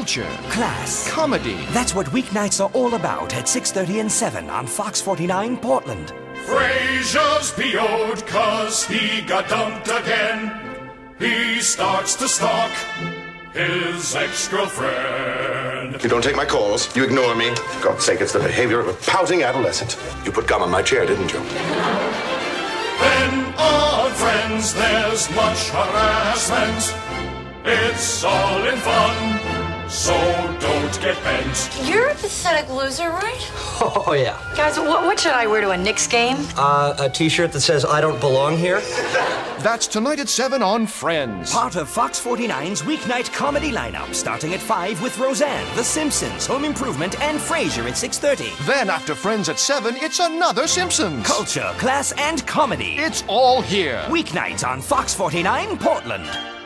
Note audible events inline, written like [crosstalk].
Culture. Class. Comedy. That's what weeknights are all about at 6.30 and 7 on Fox 49 Portland. Frasier's PO'd cause he got dumped again. He starts to stalk his ex-girlfriend. You don't take my calls. You ignore me. For God's sake, it's the behavior of a pouting adolescent. You put gum on my chair, didn't you? Then on Friends there's much harassment. It's all in fun, so don't get bent. You're a pathetic loser, right? [laughs] Oh, yeah. Guys, what, what should I wear to a Knicks game? Uh, a t shirt that says, I don't belong here? That's tonight at 7 on Friends. Part of Fox 49's weeknight comedy lineup, starting at 5 with Roseanne, The Simpsons, Home Improvement, and Frasier at 6.30. Then after Friends at 7, it's another Simpsons. Culture, class, and comedy. It's all here. Weeknights on Fox 49 Portland.